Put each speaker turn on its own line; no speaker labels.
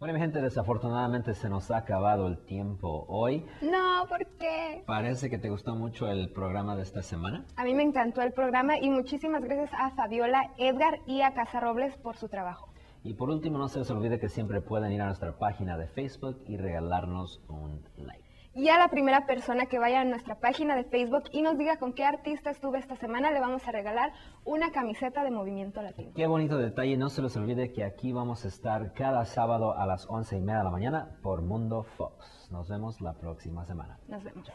Bueno, mi gente, desafortunadamente se nos ha acabado el tiempo hoy.
No, ¿por qué?
Parece que te gustó mucho el programa de esta semana.
A mí me encantó el programa y muchísimas gracias a Fabiola, Edgar y a Casa Robles por su trabajo.
Y por último, no se les olvide que siempre pueden ir a nuestra página de Facebook y regalarnos un like.
Y a la primera persona que vaya a nuestra página de Facebook y nos diga con qué artista estuve esta semana, le vamos a regalar una camiseta de Movimiento Latino.
Qué bonito detalle, no se les olvide que aquí vamos a estar cada sábado a las once y media de la mañana por Mundo Fox. Nos vemos la próxima semana.
Nos vemos.